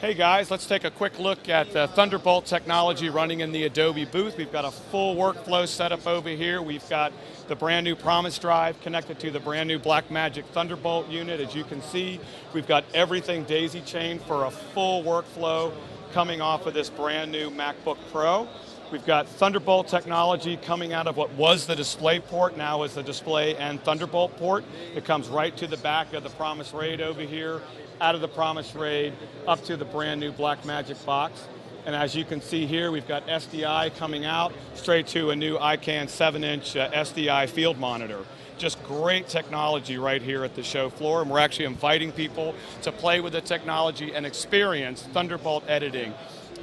Hey guys, let's take a quick look at the Thunderbolt technology running in the Adobe booth. We've got a full workflow set up over here. We've got the brand new Promise Drive connected to the brand new Blackmagic Thunderbolt unit. As you can see, we've got everything daisy chained for a full workflow coming off of this brand new MacBook Pro. We've got Thunderbolt technology coming out of what was the display port, now is the display and Thunderbolt port. It comes right to the back of the Promise RAID over here out of the Promise RAID up to the brand new Blackmagic box. And as you can see here, we've got SDI coming out straight to a new iKan 7-inch uh, SDI field monitor. Just great technology right here at the show floor, and we're actually inviting people to play with the technology and experience Thunderbolt editing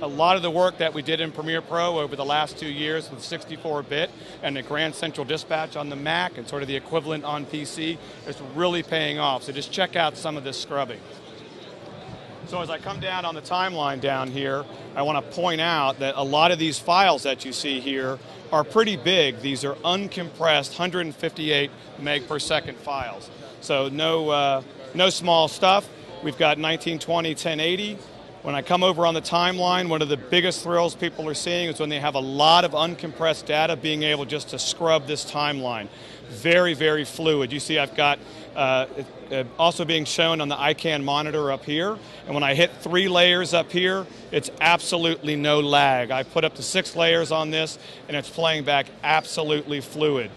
a lot of the work that we did in Premiere Pro over the last two years with 64-bit and the Grand Central Dispatch on the Mac and sort of the equivalent on PC is really paying off. So just check out some of this scrubbing. So as I come down on the timeline down here, I want to point out that a lot of these files that you see here are pretty big. These are uncompressed 158 meg per second files. So no, uh, no small stuff. We've got 1920, 1080. When I come over on the timeline, one of the biggest thrills people are seeing is when they have a lot of uncompressed data, being able just to scrub this timeline. Very, very fluid. You see I've got uh, uh, also being shown on the iKan monitor up here. And when I hit three layers up here, it's absolutely no lag. I put up to six layers on this, and it's playing back absolutely fluid.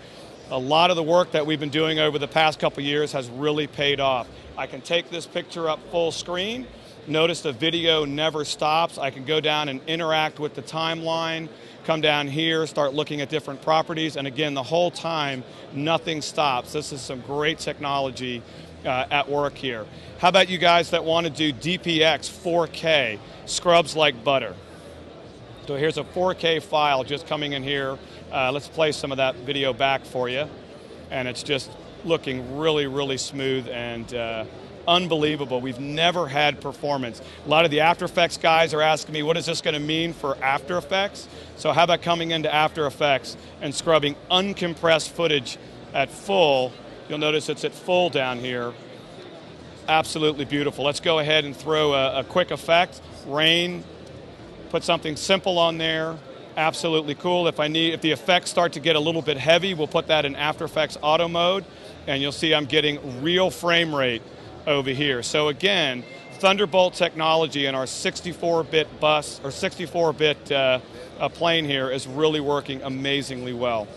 A lot of the work that we've been doing over the past couple years has really paid off. I can take this picture up full screen, Notice the video never stops. I can go down and interact with the timeline, come down here, start looking at different properties, and again, the whole time, nothing stops. This is some great technology uh, at work here. How about you guys that want to do DPX 4K, scrubs like butter? So here's a 4K file just coming in here. Uh, let's play some of that video back for you. And it's just looking really, really smooth and uh, unbelievable. We've never had performance. A lot of the After Effects guys are asking me, what is this going to mean for After Effects? So how about coming into After Effects and scrubbing uncompressed footage at full? You'll notice it's at full down here. Absolutely beautiful. Let's go ahead and throw a, a quick effect. Rain, put something simple on there. Absolutely cool. If I need, if the effects start to get a little bit heavy, we'll put that in After Effects auto mode, and you'll see I'm getting real frame rate over here. So again, Thunderbolt technology in our 64-bit bus or 64-bit uh, plane here is really working amazingly well.